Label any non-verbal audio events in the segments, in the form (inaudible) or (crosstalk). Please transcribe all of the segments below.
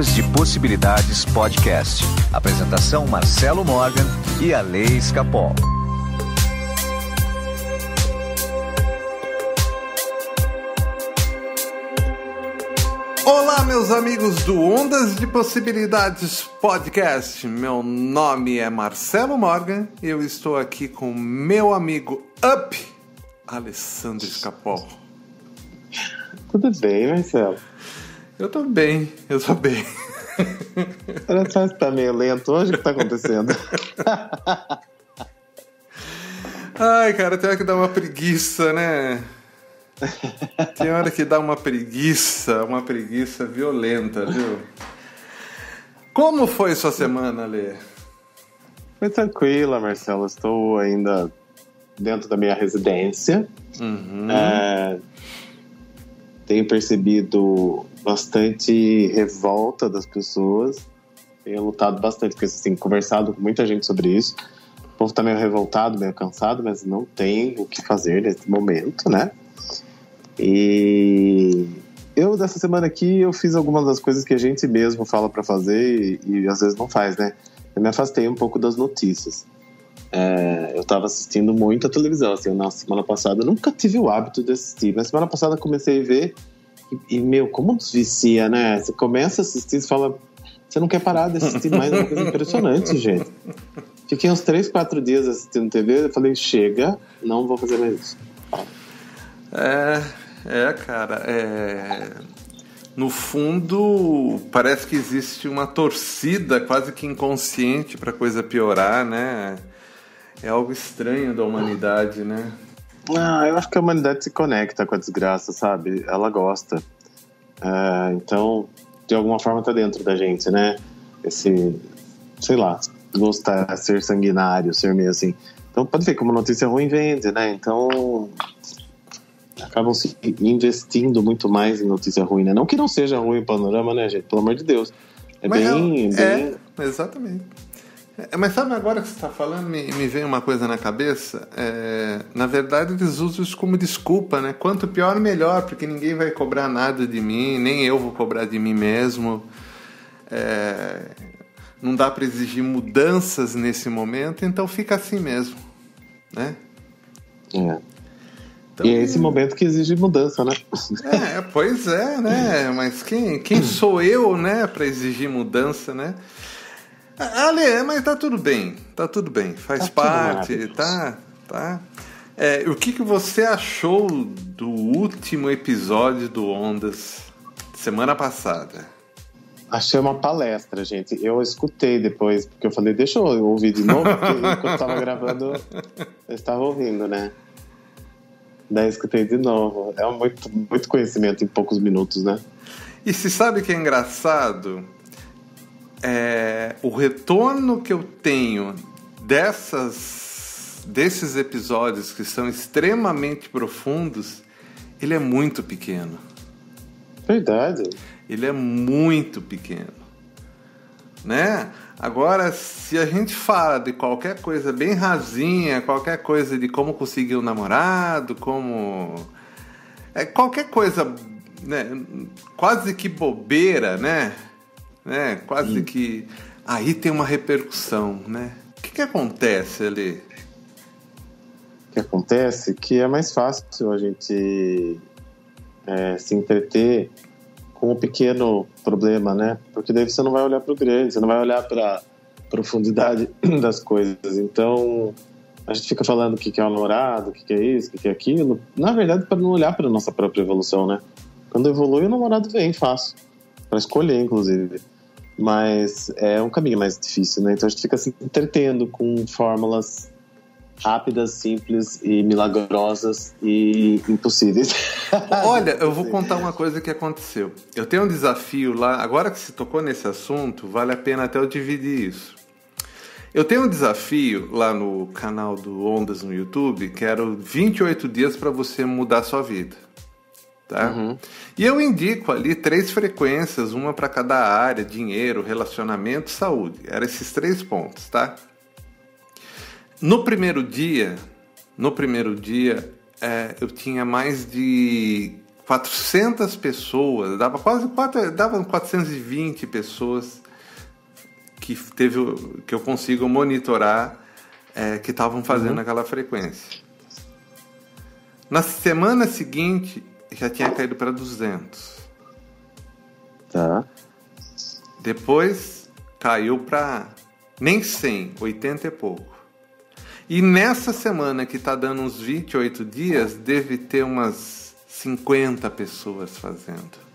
Ondas de Possibilidades Podcast. Apresentação Marcelo Morgan e a Lei Escapol. Olá, meus amigos do Ondas de Possibilidades Podcast. Meu nome é Marcelo Morgan e eu estou aqui com meu amigo Up, Alessandro Escapol. Tudo bem, Marcelo? Eu tô bem, eu tô bem. Parece que tá meio lento hoje, o que tá acontecendo? Ai, cara, tem hora que dá uma preguiça, né? Tem hora que dá uma preguiça, uma preguiça violenta, viu? Como foi sua semana, Lê? Foi tranquila, Marcelo. Estou ainda dentro da minha residência. Uhum. É, tenho percebido bastante revolta das pessoas. Tenho lutado bastante, porque assim, conversado com muita gente sobre isso. O povo tá meio revoltado, meio cansado, mas não tem o que fazer nesse momento, né? E eu, dessa semana aqui, eu fiz algumas das coisas que a gente mesmo fala para fazer e, e, às vezes não faz, né? Eu me afastei um pouco das notícias. É, eu tava assistindo muito a televisão, assim, na semana passada eu nunca tive o hábito de assistir, mas semana passada comecei a ver e, e, meu, como desvicia, né? Você começa a assistir e fala, você não quer parar de assistir mais, é uma coisa impressionante, (laughs) gente. Fiquei uns 3, 4 dias assistindo TV, eu falei, chega, não vou fazer mais isso. É, é, cara, é... No fundo, parece que existe uma torcida quase que inconsciente para coisa piorar, né? É algo estranho da humanidade, né? Ah, eu acho que a humanidade se conecta com a desgraça, sabe? Ela gosta. É, então, de alguma forma tá dentro da gente, né? Esse, sei lá, gostar, ser sanguinário, ser meio assim. Então, pode ver como notícia ruim vende, né? Então, acabam se investindo muito mais em notícia ruim, né? Não que não seja ruim o panorama, né, gente? Pelo amor de Deus. É Mas bem, é, bem... É, exatamente. É, mas sabe agora que você está falando, me, me vem uma coisa na cabeça. É, na verdade, eles usam isso como desculpa, né? Quanto pior, melhor, porque ninguém vai cobrar nada de mim, nem eu vou cobrar de mim mesmo. É, não dá para exigir mudanças nesse momento, então fica assim mesmo, né? É. Então, e é esse momento que exige mudança, né? É, pois é, né? Mas quem, quem sou eu, né, para exigir mudança, né? Ale, mas tá tudo bem, tá tudo bem, faz tá parte, tá, tá. É, o que, que você achou do último episódio do Ondas semana passada? Achei uma palestra, gente. Eu escutei depois, porque eu falei, deixa eu ouvir de novo, porque (laughs) enquanto eu tava gravando, eu estava ouvindo, né? Daí escutei de novo. É muito, muito conhecimento em poucos minutos, né? E se sabe que é engraçado? É, o retorno que eu tenho dessas, desses episódios que são extremamente profundos, ele é muito pequeno. Verdade. Ele é muito pequeno. Né? Agora, se a gente fala de qualquer coisa bem rasinha, qualquer coisa de como conseguir um namorado, como. É, qualquer coisa né, quase que bobeira, né? Né? Quase Sim. que. Aí tem uma repercussão, né? O que, que acontece ali? O que acontece que é mais fácil a gente é, se entreter com o pequeno problema, né? Porque daí você não vai olhar para o grande, você não vai olhar para a profundidade (clears throat) das coisas. Então, a gente fica falando o que é o namorado, o que é isso, o que é aquilo. Na verdade, para não olhar para nossa própria evolução, né? Quando evolui, o namorado vem fácil. Para escolher, inclusive. Mas é um caminho mais difícil, né? Então a gente fica se entretendo com fórmulas rápidas, simples e milagrosas e impossíveis. (laughs) Olha, eu vou contar uma coisa que aconteceu. Eu tenho um desafio lá, agora que se tocou nesse assunto, vale a pena até eu dividir isso. Eu tenho um desafio lá no canal do Ondas no YouTube, que era 28 dias para você mudar sua vida. Tá? Uhum. E eu indico ali três frequências, uma para cada área: dinheiro, relacionamento, saúde. Eram esses três pontos, tá? No primeiro dia, no primeiro dia, é, eu tinha mais de 400 pessoas, dava quase 4, dava 420 pessoas que teve que eu consigo monitorar é, que estavam fazendo uhum. aquela frequência. Na semana seguinte já tinha caído para 200. Tá. Depois caiu para nem 100, 80 e pouco. E nessa semana que está dando uns 28 dias, deve ter umas 50 pessoas fazendo.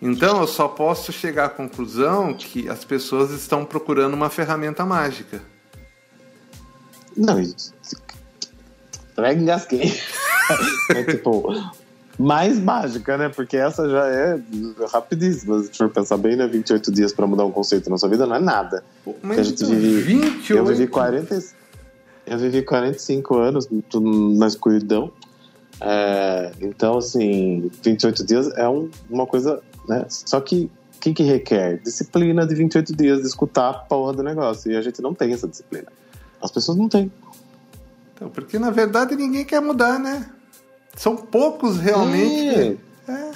Então eu só posso chegar à conclusão que as pessoas estão procurando uma ferramenta mágica. Não, eu engasguei. (laughs) (laughs) é tipo, mais mágica, né? Porque essa já é rapidíssima. Se for pensar bem, né? 28 dias para mudar um conceito na sua vida não é nada. Mas a gente vive, 28... Eu vivi 40, eu vivi 45 anos na escuridão. É, então, assim, 28 dias é um, uma coisa, né? Só que o que, que requer? Disciplina de 28 dias de escutar a porra do negócio. E a gente não tem essa disciplina. As pessoas não têm. Então, porque na verdade ninguém quer mudar, né? São poucos realmente. É. É.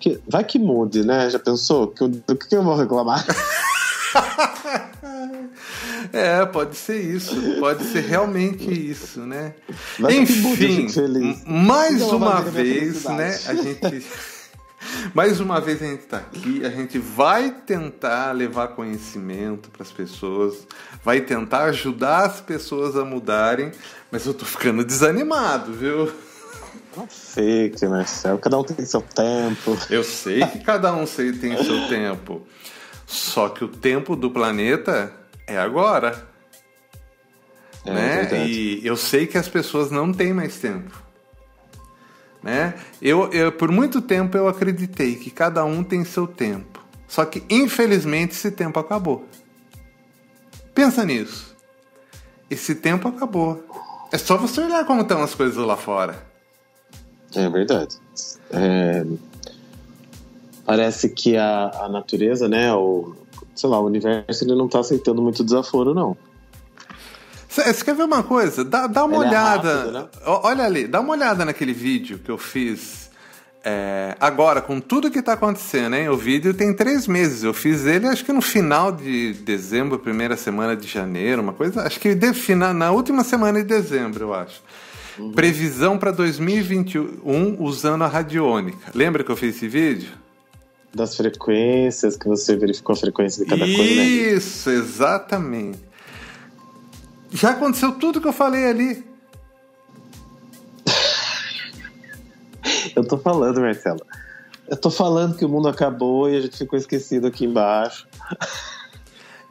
Que, vai que mude, né? Já pensou? Que, do que eu vou reclamar? (laughs) é, pode ser isso. Pode ser realmente isso, né? Vai Enfim, mais uma vez, né? A gente. (laughs) Mais uma vez a gente está aqui, a gente vai tentar levar conhecimento para as pessoas, vai tentar ajudar as pessoas a mudarem, mas eu tô ficando desanimado, viu? Não fique, Marcelo. Cada um tem seu tempo. Eu sei que cada um tem seu tempo. Só que o tempo do planeta é agora. É, né? É e eu sei que as pessoas não têm mais tempo. Né? Eu, eu, por muito tempo eu acreditei que cada um tem seu tempo. Só que infelizmente esse tempo acabou. Pensa nisso. Esse tempo acabou. É só você olhar como estão as coisas lá fora. É verdade. É... Parece que a, a natureza, né, o, sei lá, o universo ele não está aceitando muito desaforo, não. Você quer ver uma coisa? Dá, dá uma ele é olhada. É rápido, né? Olha ali, dá uma olhada naquele vídeo que eu fiz é, agora, com tudo que está acontecendo, hein? O vídeo tem três meses. Eu fiz ele, acho que no final de dezembro, primeira semana de janeiro, uma coisa. Acho que de, na última semana de dezembro, eu acho. Uhum. Previsão para 2021 usando a radiônica. Lembra que eu fiz esse vídeo? Das frequências, que você verificou a frequência de cada Isso, coisa. Né? Isso, exatamente. Já aconteceu tudo que eu falei ali. (laughs) eu tô falando, Marcelo. Eu tô falando que o mundo acabou e a gente ficou esquecido aqui embaixo.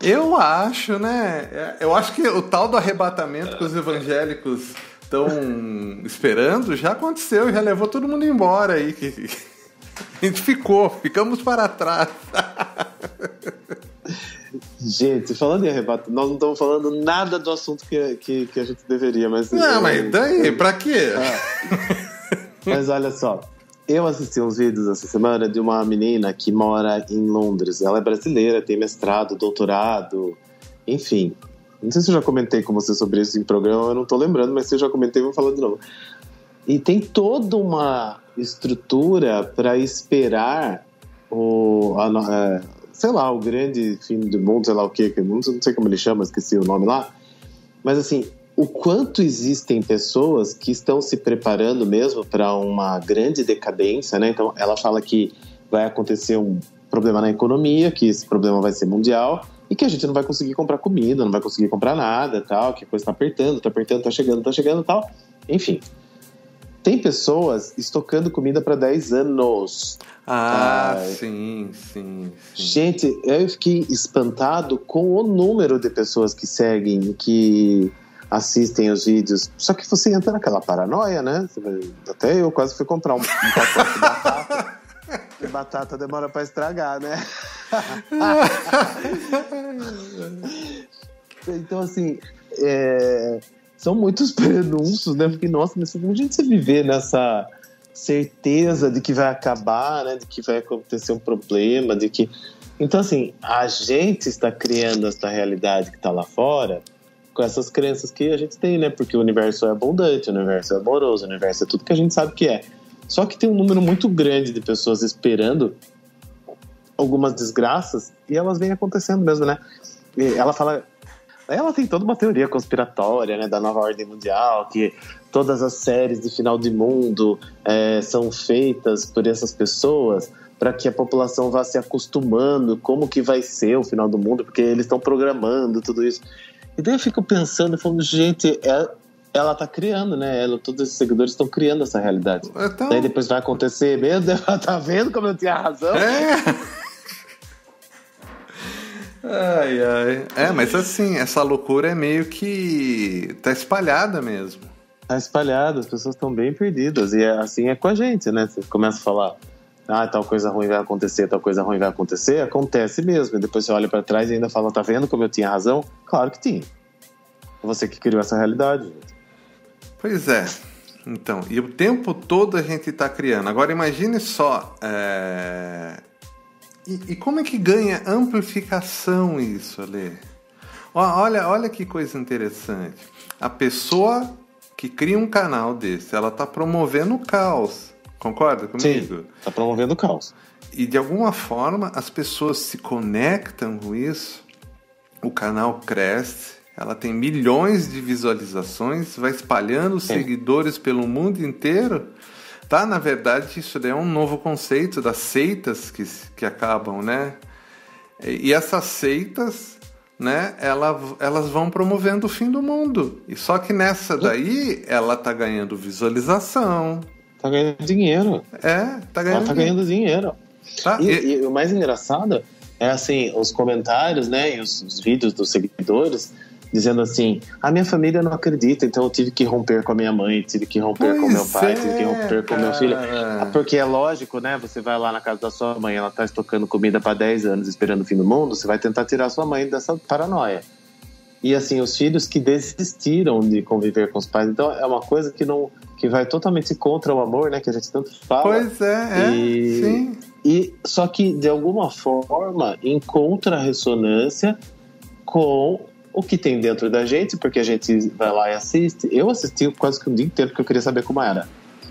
Eu acho, né? Eu acho que o tal do arrebatamento que os evangélicos estão esperando já aconteceu, já levou todo mundo embora aí. Que... A gente ficou, ficamos para trás. Gente, falando em arrebatamento, nós não estamos falando nada do assunto que, que, que a gente deveria, mas. Não, mas daí, pra quê? Ah. (laughs) Mas olha só, eu assisti uns vídeos essa semana de uma menina que mora em Londres. Ela é brasileira, tem mestrado, doutorado, enfim. Não sei se eu já comentei com você sobre isso em programa, eu não tô lembrando, mas se eu já comentei, vou falar de novo. E tem toda uma estrutura para esperar o, a, é, sei lá, o grande fim do mundo, sei lá o que, não sei como ele chama, esqueci o nome lá. Mas assim, o quanto existem pessoas que estão se preparando mesmo para uma grande decadência, né? Então, ela fala que vai acontecer um problema na economia, que esse problema vai ser mundial, e que a gente não vai conseguir comprar comida, não vai conseguir comprar nada, tal, que a coisa está apertando, está apertando, está chegando, está chegando, tal. Enfim, tem pessoas estocando comida para 10 anos. Ah, tá? sim, sim, sim, Gente, eu fiquei espantado com o número de pessoas que seguem, que assistem os vídeos. Só que você entra naquela paranoia, né? Até eu quase fui comprar um, um pacote de batata. (laughs) E batata demora para estragar, né? (laughs) então, assim, é, são muitos prenúncios, né? Porque, nossa, mas como a gente se viver nessa certeza de que vai acabar, né? De que vai acontecer um problema, de que... Então, assim, a gente está criando essa realidade que está lá fora com essas crenças que a gente tem, né? Porque o universo é abundante, o universo é amoroso, o universo é tudo que a gente sabe que é. Só que tem um número muito grande de pessoas esperando algumas desgraças e elas vêm acontecendo mesmo, né? E ela fala. Ela tem toda uma teoria conspiratória, né, da nova ordem mundial, que todas as séries de final de mundo é, são feitas por essas pessoas para que a população vá se acostumando como que vai ser o final do mundo, porque eles estão programando tudo isso. E daí eu fico pensando, falando, gente, é, ela tá criando, né? Ela, todos esses seguidores estão criando essa realidade. Então... Daí depois vai acontecer mesmo, (laughs) tá vendo como eu tinha razão? É. ai, ai. É, mas assim, essa loucura é meio que tá espalhada mesmo. Tá espalhada, as pessoas estão bem perdidas. E é, assim é com a gente, né? Você começa a falar, ah, tal coisa ruim vai acontecer, tal coisa ruim vai acontecer, acontece mesmo. E depois você olha para trás e ainda fala, tá vendo como eu tinha razão? Claro que tinha. Você que criou essa realidade, gente. Pois é. Então, e o tempo todo a gente está criando. Agora imagine só. É... E, e, como é que ganha amplificação isso, Ale? Olha, olha que coisa interessante. A pessoa que cria um canal desse, ela está promovendo o caos. Concorda comigo? Está promovendo o caos. E de alguma forma as pessoas se conectam com isso, o canal cresce, ela tem milhões de visualizações, vai espalhando Sim. seguidores pelo mundo inteiro. Tá, na verdade, isso é um novo conceito das seitas que, que acabam, né? E essas seitas, né, ela, elas vão promovendo o fim do mundo. E só que nessa daí, ela tá ganhando visualização. Tá ganhando dinheiro. É, tá ganhando Ela tá ganhando dinheiro. Tá, e, e... e o mais engraçado é assim, os comentários, né, e os, os vídeos dos seguidores dizendo assim: a minha família não acredita, então eu tive que romper com a minha mãe, tive que romper pois com meu pai, é, tive que romper com meu filho. Ah, porque é lógico, né? Você vai lá na casa da sua mãe, ela tá estocando comida para 10 anos esperando o fim do mundo, você vai tentar tirar sua mãe dessa paranoia. E assim, os filhos que desistiram de conviver com os pais, então é uma coisa que não que vai totalmente contra o amor, né, que a gente tanto fala. Pois é, e, é sim. E só que de alguma forma encontra ressonância com o que tem dentro da gente, porque a gente vai lá e assiste. Eu assisti quase que um dia inteiro porque eu queria saber como era.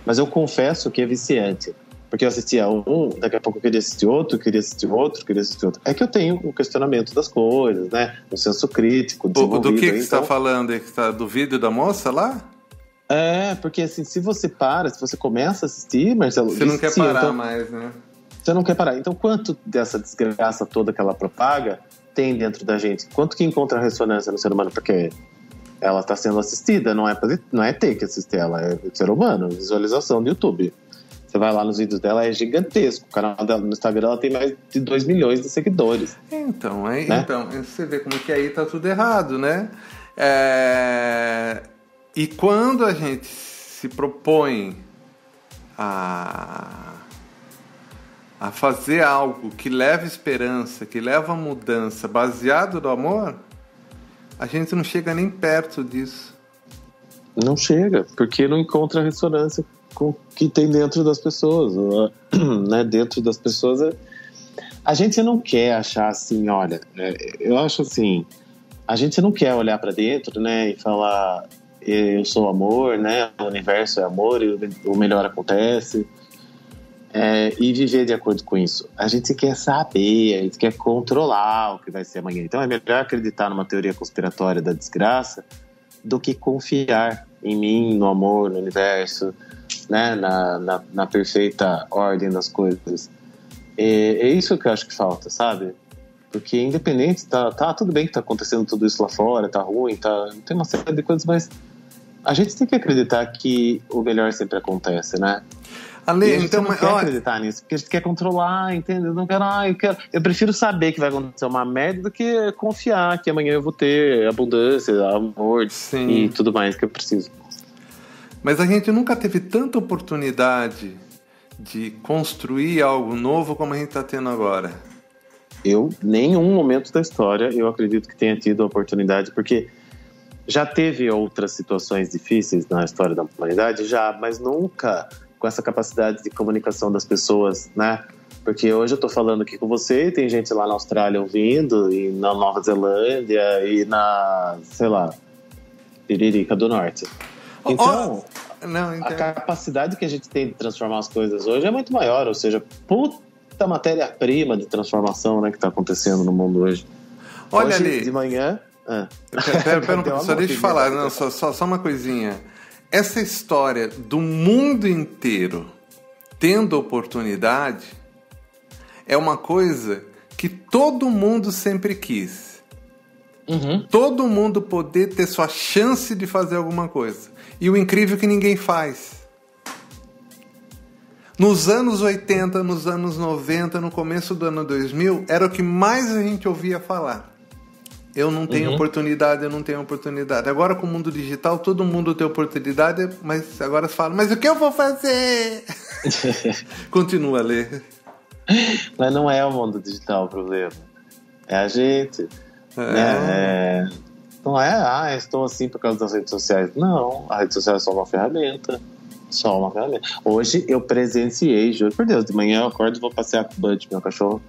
Mas eu confesso que é viciante. Porque eu assistia um, daqui a pouco eu queria assistir outro, queria assistir outro, queria assistir outro. É que eu tenho o um questionamento das coisas, né? Um senso crítico. Do, do que, que você está então falando? É que tá do vídeo da moça lá? É, porque assim, se você para, se você começa a assistir, Marcelo. Você não quer parar então, mais, né? Você não quer parar. Então, quanto dessa desgraça toda que ela propaga tem dentro da gente? Quanto que encontra ressonância no ser humano? Porque ela está sendo assistida, não é, não é ter que assistir ela, é ser humano, visualização do YouTube. Você vai lá nos vídeos dela, é gigantesco. O canal dela no Instagram ela tem mais de 2 milhões de seguidores. Então, é, né? então, você vê como que aí tá tudo errado, né? É... E quando a gente se propõe a a fazer algo que leva esperança, que leva mudança, baseado no amor, a gente não chega nem perto disso. Não chega, porque não encontra ressonância com o que tem dentro das pessoas. (clears throat) Né? Dentro das pessoas. É... A gente não quer achar assim, olha, é, eu acho assim, a gente não quer olhar para dentro, né, e falar eu sou amor, né, o universo é amor e o melhor acontece é, e viver de acordo com isso. A gente quer saber, a gente quer controlar o que vai ser amanhã. Então é melhor acreditar numa teoria conspiratória da desgraça do que confiar em mim, no amor, no universo, né, na, na, na perfeita ordem das coisas. É, é, isso que eu acho que falta, sabe? Porque independente, tá, tá tudo bem que tá acontecendo tudo isso lá fora, tá ruim, tá, tem uma série de coisas, mas a gente tem que acreditar que o melhor sempre acontece, né? Ale, então, não quer acreditar nisso, porque a gente quer controlar, entendeu? Eu não quero, ah, eu, quero, eu prefiro saber que vai acontecer uma merda do que confiar que amanhã eu vou ter abundância, amor Sim. e tudo mais que eu preciso. Mas a gente nunca teve tanta oportunidade de construir algo novo como a gente está tendo agora. Eu, nenhum momento da história, eu acredito que tenha tido a oportunidade, porque já teve outras situações difíceis na história da humanidade, já, mas nunca com essa capacidade de comunicação das pessoas, né? Porque hoje eu tô falando aqui com você tem gente lá na Austrália ouvindo, e na Nova Zelândia, e na, sei lá, Piririca do Norte. Então, oh, não, a capacidade que a gente tem de transformar as coisas hoje é muito maior, ou seja, puta matéria-prima de transformação né, que está acontecendo no mundo hoje. Olha hoje, ali. de manhã. Ah. Pera, pera, pera (laughs) só deixa eu falar, não, só, só, só uma coisinha. Essa história do mundo inteiro tendo oportunidade é uma coisa que todo mundo sempre quis. Uhum. Todo mundo poder ter sua chance de fazer alguma coisa. E o incrível é que ninguém faz. Nos anos 80, nos anos 90, no começo do ano 2000, era o que mais a gente ouvia falar. Eu não tenho uhum. oportunidade, eu não tenho oportunidade. Agora com o mundo digital, todo mundo tem oportunidade, mas agora se fala, mas o que eu vou fazer? (laughs) Continua a ler. Mas não é o mundo digital o problema. É a gente. É. Né? É... Não é, ah, estou assim por causa das redes sociais. Não, a rede social é só uma ferramenta. Só uma ferramenta. Hoje eu presenciei, juro por Deus, de manhã eu acordo e vou passear com o Bud, meu cachorro.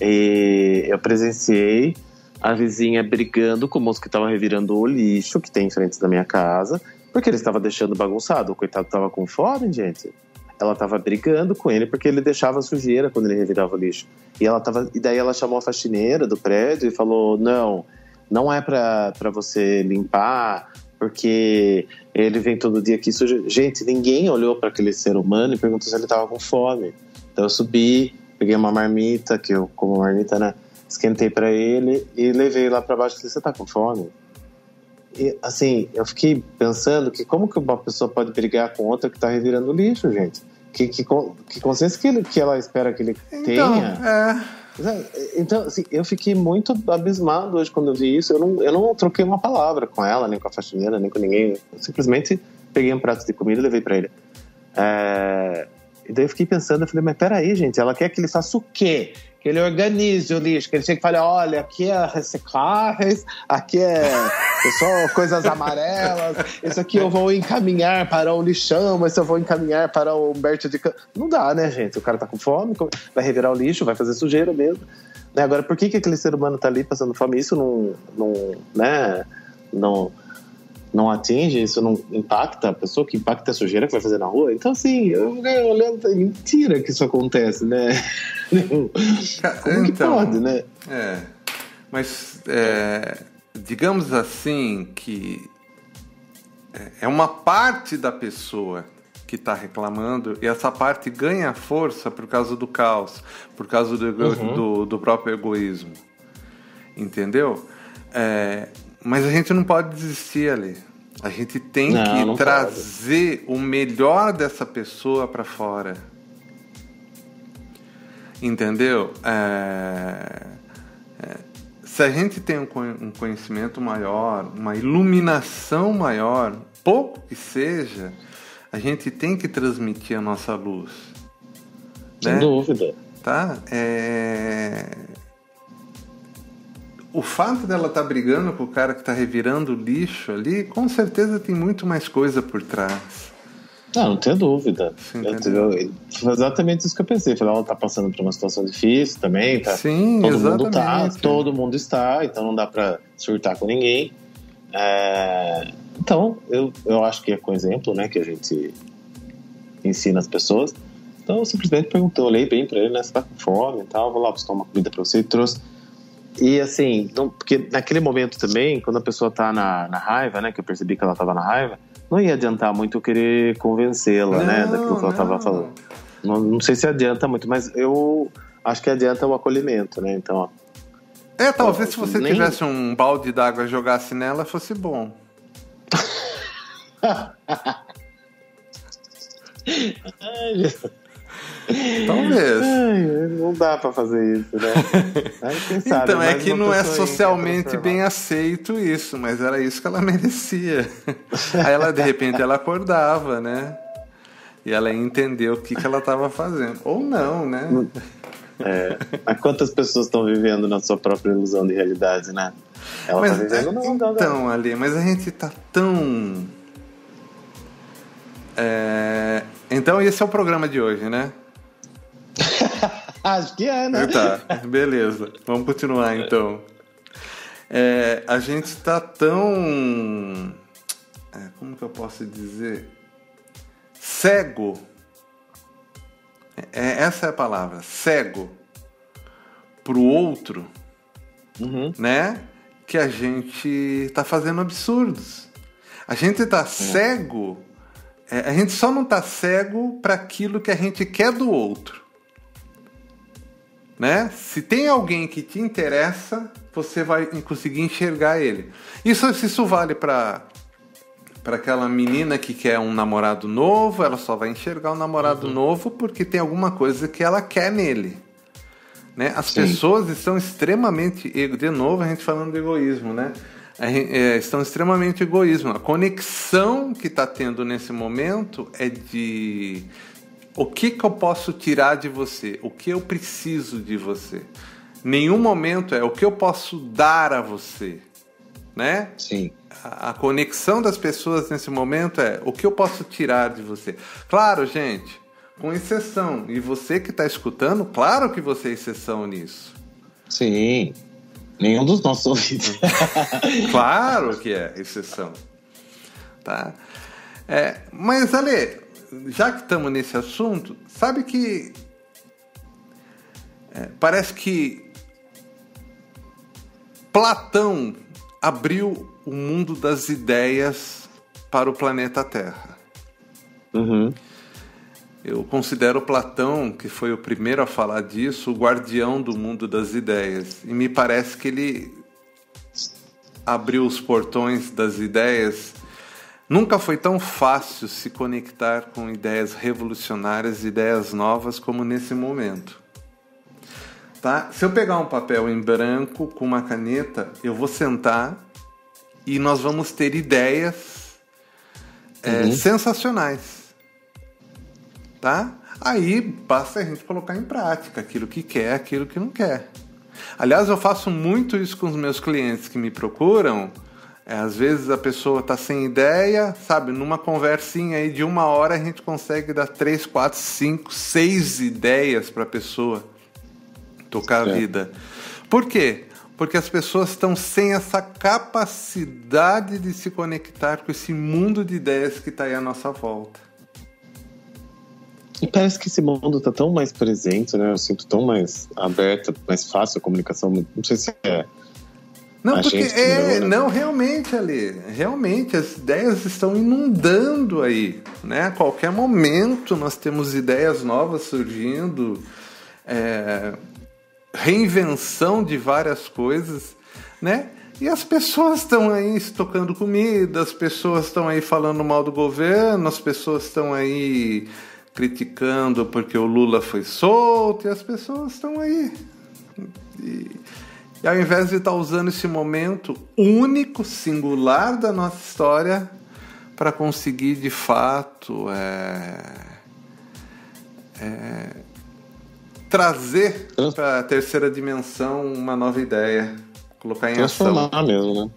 E eu presenciei a vizinha brigando com o moço que estava revirando o lixo que tem em frente da minha casa, porque ele estava deixando bagunçado. O coitado estava com fome, gente. Ela estava brigando com ele porque ele deixava sujeira quando ele revirava o lixo. E ela tava, e daí ela chamou a faxineira do prédio e falou: "Não, não é para você limpar, porque ele vem todo dia aqui suja". Gente, ninguém olhou para aquele ser humano e perguntou se ele estava com fome. Então eu subi, peguei uma marmita, que eu como marmita, né? Esquentei para ele e levei lá para baixo e falei, você tá com fome? E, assim, eu fiquei pensando que como que uma pessoa pode brigar com outra que tá revirando lixo, gente? Que, que, que consciência que, ele, que ela espera que ele então, tenha? É... Então, assim, eu fiquei muito abismado hoje quando eu vi isso. Eu não, eu não troquei uma palavra com ela, nem com a faxineira, nem com ninguém. Eu simplesmente peguei um prato de comida e levei para ele. É... E daí eu fiquei pensando, eu falei, mas peraí, gente, ela quer que ele faça o quê? Que ele organize o lixo, que ele chega e fala, olha, aqui é recicláveis, aqui é, é só coisas amarelas, isso aqui eu vou encaminhar para o lixão, mas eu vou encaminhar para o Humberto de... Não dá, né, gente? O cara tá com fome, vai revirar o lixo, vai fazer sujeira mesmo. Né? Agora, por que, que aquele ser humano tá ali passando fome? Isso não, não né, não não atinge, isso não impacta a pessoa, que impacta a sujeira que vai fazer na rua. Então, assim, eu olhando, mentira que isso acontece, né? (laughs) Como que então, pode, né? É, mas é, digamos assim que é, é uma parte da pessoa que está reclamando e essa parte ganha força por causa do caos, por causa do, uhum. do, do, próprio egoísmo, entendeu? É, mas a gente não pode desistir ali. A gente tem não, que não trazer pode. o melhor dessa pessoa para fora. Entendeu? É... É... Se a gente tem um conhecimento maior, uma iluminação maior, pouco que seja, a gente tem que transmitir a nossa luz. Sem né? dúvida. Tá? É o fato dela estar tá brigando com o cara que está revirando o lixo ali, com certeza tem muito mais coisa por trás. Não, não tenho dúvida. Foi exatamente isso que eu pensei. Falei, ela está passando por uma situação difícil também. Tá, Sim, todo exatamente. mundo tá, todo mundo está, então não dá para surtar com ninguém. É, então, eu, eu acho que é com exemplo, né, que a gente ensina as pessoas. Então, eu simplesmente perguntei, olhei bem para ele, né, você tá com fome e tal, vou lá buscar uma comida para você e trouxe e assim, não, porque naquele momento também, quando a pessoa tá na, na raiva, né, que eu percebi que ela tava na raiva, não ia adiantar muito eu querer convencê-la, né, daquilo que ela tava falando. Não, não sei se adianta muito, mas eu acho que adianta o acolhimento, né, então... Ó, é, talvez se você nem... tivesse um balde d'água e jogasse nela, fosse bom. Ai, (laughs) (laughs) (laughs) Talvez. Ai, não dá para fazer isso, né? (laughs) Sabe, então, é que não é socialmente bem aceito isso, mas era isso que ela (laughs) merecia. Aí ela, de repente, ela acordava, né? E ela entendeu o que, que ela estava fazendo. Ou não, né? É, mas quantas pessoas estão vivendo na sua própria ilusão de realidade, né? Ela mas, tá vivendo não, Então, não. Ali, mas a gente tá tão. É... Então, esse é o programa de hoje, né? (laughs) Acho que é, né? Tá, beleza. Vamos continuar então. É, a gente está tão é, como que eu posso dizer? Cego. É, essa é a palavra, cego para o outro, uhum. né? Que a gente está fazendo absurdos. A gente está é. cego, é, a gente só não está cego para aquilo que a gente quer do outro. Né? Se tem alguém que te interessa, você vai conseguir enxergar ele. Isso, isso vale para para aquela menina que quer um namorado novo, ela só vai enxergar o um namorado uhum. novo porque tem alguma coisa que ela quer nele. Né? As Sim. pessoas estão extremamente. De novo, a gente falando de egoísmo, né? É, estão extremamente egoísmo. A conexão que está tendo nesse momento é de o que, que eu posso tirar de você, o que eu preciso de você. Nenhum momento é o que eu posso dar a você, né? Sim. A, a conexão das pessoas nesse momento é o que eu posso tirar de você. Claro, gente, com exceção. E você que está escutando, claro que você é exceção nisso. Sim. Nenhum dos nossos ouvidos. (laughs) claro que é exceção. Tá? É, mas, Ale, já que estamos nesse assunto, sabe que é, parece que Platão abriu o mundo das ideias para o planeta Terra. Uhum. Eu considero Platão, que foi o primeiro a falar disso, o guardião do mundo das ideias. E me parece que ele abriu os portões das ideias. Nunca foi tão fácil se conectar com ideias revolucionárias, ideias novas como nesse momento. Tá? Se eu pegar um papel em branco com uma caneta, eu vou sentar e nós vamos ter ideias é, uhum. sensacionais tá? Aí basta a gente colocar em prática aquilo que quer, aquilo que não quer. Aliás, eu faço muito isso com os meus clientes que me procuram. É, às vezes a pessoa está sem ideia, sabe? Numa conversinha aí de uma hora a gente consegue dar três, quatro, cinco, seis ideias para a pessoa tocar a vida. Por quê? Porque as pessoas estão sem essa capacidade de se conectar com esse mundo de ideias que está aí à nossa volta. E parece que esse mundo tá tão mais presente, né? Eu sinto tão mais aberta, mais fácil a comunicação. Não sei se é. Não, porque é, não, realmente, ali, realmente as ideias estão inundando aí, né? A qualquer momento nós temos ideias novas surgindo, é, reinvenção de várias coisas, né? E as pessoas estão aí estocando comida, as pessoas estão aí falando mal do governo, as pessoas estão aí criticando porque o Lula foi solto e as pessoas estão aí. E, e ao invés de estar usando esse momento único, singular da nossa história para conseguir de fato é, é, trazer para a terceira dimensão uma nova ideia, colocar em Transformar ação. mesmo, né?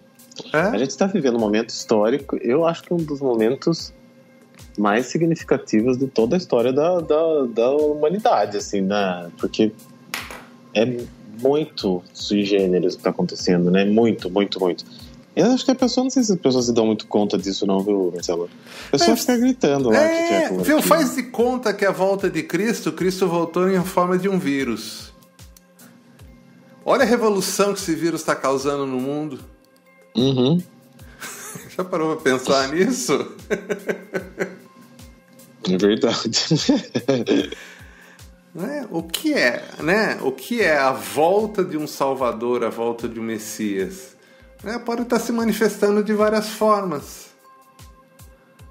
É? A gente está vivendo um momento histórico, eu acho que um dos momentos mais significativas de toda a história da, da, da humanidade, assim, né? Porque é muito sui generis o que está acontecendo, né? Muito, muito, muito. Eu acho que a pessoa, não sei se as pessoas se dão muito conta disso, não, viu, Marcelo? A pessoa é, fica gritando lá. É, que viu, faz de conta que a volta de Cristo, Cristo voltou em forma de um vírus. Olha a revolução que esse vírus está causando no mundo. Uhum. (laughs) Já parou pra pensar nisso? É verdade. (laughs) né? O que é, né? O que é a volta de um Salvador, a volta de um Messias? Né? Pode estar se manifestando de várias formas.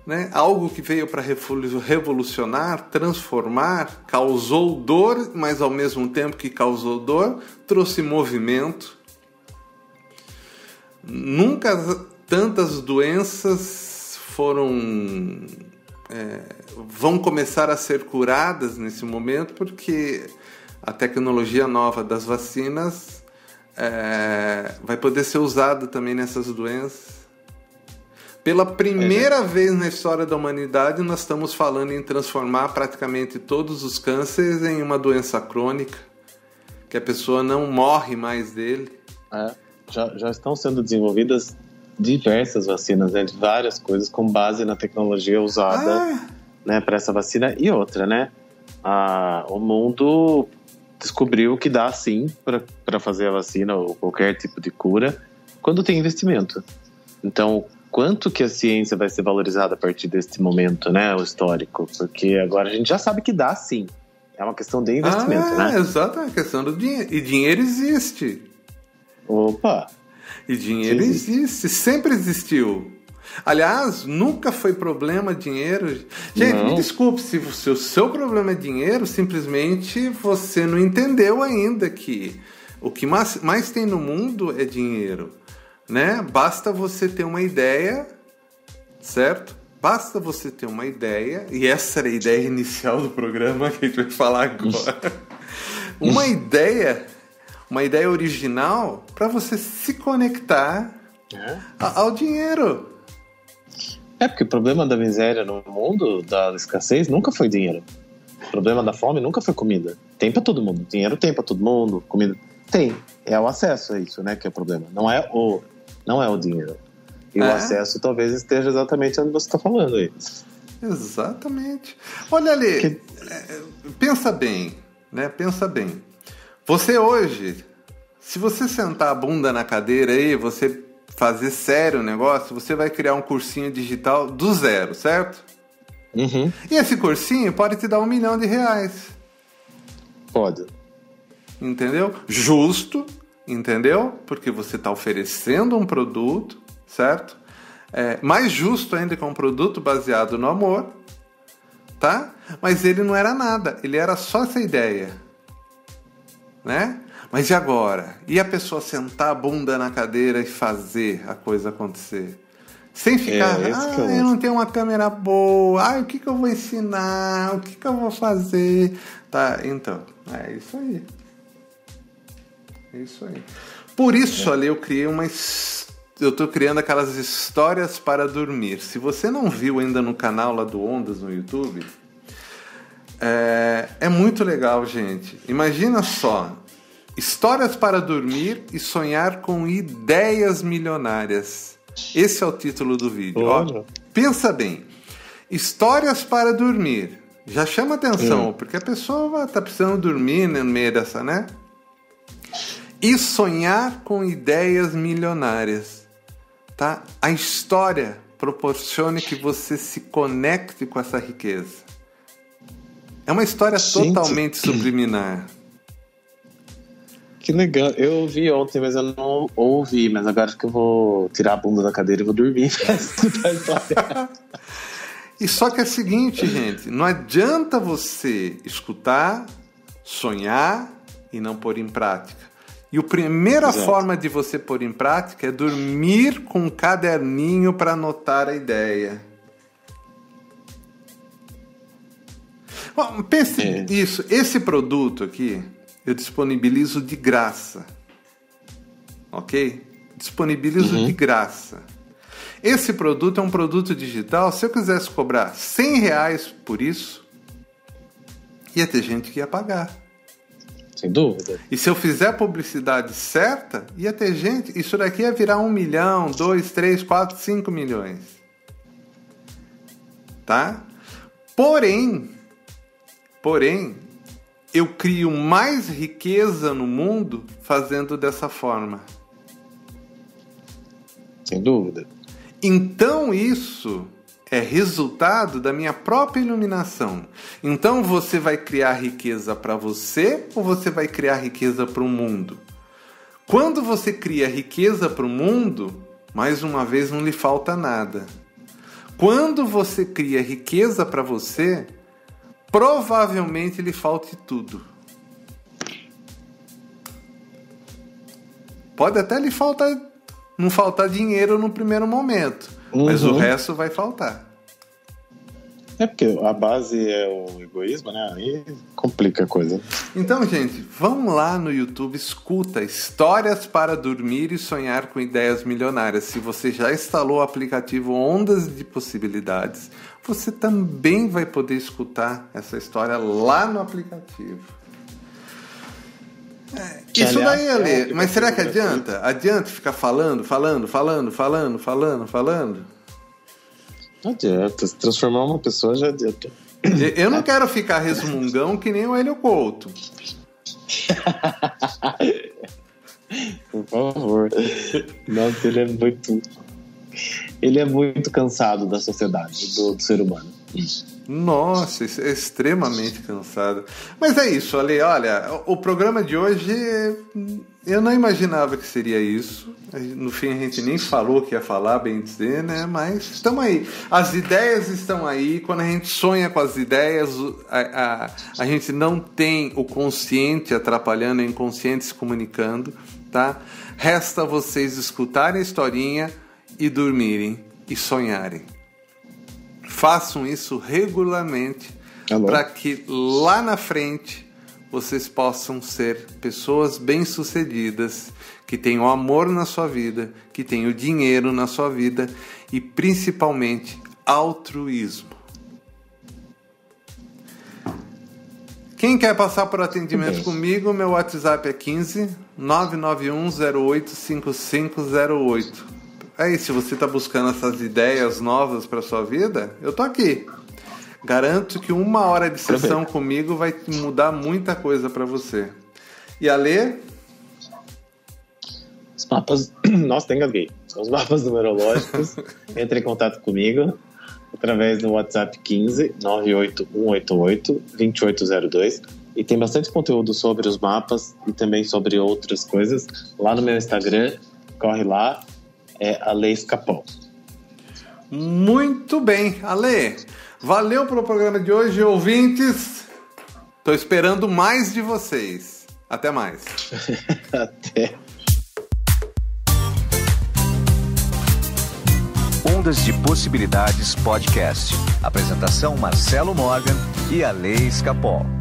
Né? Algo que veio para revolucionar, transformar, causou dor, mas ao mesmo tempo que causou dor, trouxe movimento. Nunca tantas doenças foram é, vão começar a ser curadas nesse momento porque a tecnologia nova das vacinas é, vai poder ser usada também nessas doenças. Pela primeira é. vez na história da humanidade, nós estamos falando em transformar praticamente todos os cânceres em uma doença crônica, que a pessoa não morre mais dele. É, já, já estão sendo desenvolvidas diversas vacinas, né, de várias coisas, com base na tecnologia usada Ah, né, para essa vacina. E outra, né? A, o mundo descobriu que dá sim para fazer a vacina ou qualquer tipo de cura quando tem investimento. Então, quanto que a ciência vai ser valorizada a partir desse momento, né, o histórico? Porque agora a gente já sabe que dá sim. É uma questão de investimento, ah, né? exato, é a questão do dinheiro. E dinheiro existe. Opa! E dinheiro existe, sempre existiu. Aliás, nunca foi problema dinheiro. Gente, Não. me desculpe, se o seu, seu problema é dinheiro, simplesmente você não entendeu ainda que o que mais, mais tem no mundo é dinheiro. Né? Basta você ter uma ideia, certo? Basta você ter uma ideia, e essa era a ideia inicial do programa que a gente vai falar agora. uma ideia, uma ideia original para você se conectar a- ao dinheiro. É porque o problema da miséria no mundo, da escassez, nunca foi dinheiro. O problema da fome nunca foi comida. Tem pra todo mundo. Dinheiro tem pra todo mundo. Comida tem. É o acesso a isso, né, que é o problema. Não é o, não é o dinheiro. E o É. acesso talvez esteja exatamente onde você está falando aí. Exatamente. Olha ali, Que- é, pensa bem, né? Pensa bem. Você hoje, se você sentar a bunda na cadeira aí, você fazer sério o negócio, você vai criar um cursinho digital do zero, certo? Uhum. E esse cursinho pode te dar um milhão de reais. Pode. entendeu? Justo, entendeu? Porque você está oferecendo um produto, certo? É, mais justo ainda que um produto baseado no amor, tá? Mas ele não era nada, ele era só essa ideia, né? Mas e agora? E a pessoa sentar a bunda na cadeira e fazer a coisa acontecer? Sem ficar, É, ah, é o eu lance." não tenho uma câmera boa, ah, o que, que eu vou ensinar, o que, que eu vou fazer? Tá, então, é isso aí. É isso aí. Por isso, ali, eu criei uma. Eu tô criando aquelas histórias para dormir. Se você não viu ainda no canal lá do Ondas no YouTube, é, é muito legal, gente. Imagina só. Histórias para dormir e sonhar com ideias milionárias. Esse é o título do vídeo. Ó, pensa bem. Histórias para dormir. Já chama atenção, porque a pessoa está precisando dormir né, no meio dessa, né? E sonhar com ideias milionárias. Tá? A história proporcione que você se conecte com essa riqueza. É uma história Gente. totalmente (clears throat) subliminar. Que legal. Eu ouvi ontem, mas eu não ouvi. Mas agora acho que eu vou tirar a bunda da cadeira e vou dormir. (laughs) E só que é o seguinte, gente, não adianta você escutar, sonhar e não pôr em prática. E a primeira Exato. forma de você pôr em prática é dormir com um caderninho para anotar a ideia. Bom, pense É. isso, esse produto aqui eu disponibilizo de graça. Ok? Disponibilizo Uhum. de graça. Esse produto é um produto digital. Se eu quisesse cobrar 100 reais por isso, ia ter gente que ia pagar. Sem dúvida. E se eu fizer a publicidade certa, ia ter gente. Isso daqui ia virar um milhão, dois, três, quatro, cinco milhões. Tá? Porém, porém, eu crio mais riqueza no mundo fazendo dessa forma. Sem dúvida. Então isso é resultado da minha própria iluminação. Então você vai criar riqueza para você ou você vai criar riqueza para o mundo? Quando você cria riqueza para o mundo, mais uma vez não lhe falta nada. Quando você cria riqueza para você, provavelmente lhe falte tudo. Pode até lhe faltar, não faltar dinheiro no primeiro momento, mas o Uhum. resto vai faltar. É porque a base é o egoísmo, né? Aí complica a coisa. Então, gente, vamos lá no YouTube, escuta Histórias para Dormir e Sonhar com Ideias Milionárias. Se você já instalou o aplicativo Ondas de Possibilidades, você também vai poder escutar essa história lá no aplicativo. É, isso daí, Ale, é, mas será que adianta? Adianta ficar falando, falando, falando, falando, falando, falando? Não adianta. Se transformar uma pessoa já adianta. Eu não quero ficar resmungão que nem o Hélio Couto. (laughs) Por favor. Nossa, ele é muito. Ele é muito cansado da sociedade, do, do ser humano. Nossa, é extremamente cansado. Mas é isso, Ale. Olha, o programa de hoje eu não imaginava que seria isso. No fim a gente nem falou que ia falar, bem dizer, né? Mas estamos aí. As ideias estão aí. Quando a gente sonha com as ideias, a, a, a gente não tem o consciente atrapalhando, o inconsciente se comunicando, tá? Resta vocês escutarem a historinha e dormirem e sonharem. Façam isso regularmente para que lá na frente vocês possam ser pessoas bem-sucedidas, que tenham amor na sua vida, que tenham dinheiro na sua vida e principalmente altruísmo. Quem quer passar por atendimento comigo, meu WhatsApp é 15 991 08 5508. Aí, se você está buscando essas ideias novas para sua vida, eu tô aqui. Garanto que uma hora de sessão comigo vai mudar muita coisa para você. E a ler? Os mapas. (clears throat) Nossa, tem engasguei. Os mapas numerológicos. (laughs) Entre em contato comigo através do WhatsApp 15 98188 2802. E tem bastante conteúdo sobre os mapas e também sobre outras coisas lá no meu Instagram. Corre lá, é a Lei Escapão. Muito bem, Ale. Valeu pelo programa de hoje, ouvintes. Estou esperando mais de vocês. Até mais. (laughs) Até. Ondas de Possibilidades Podcast. Apresentação Marcelo Morgan e a Lei Escapol.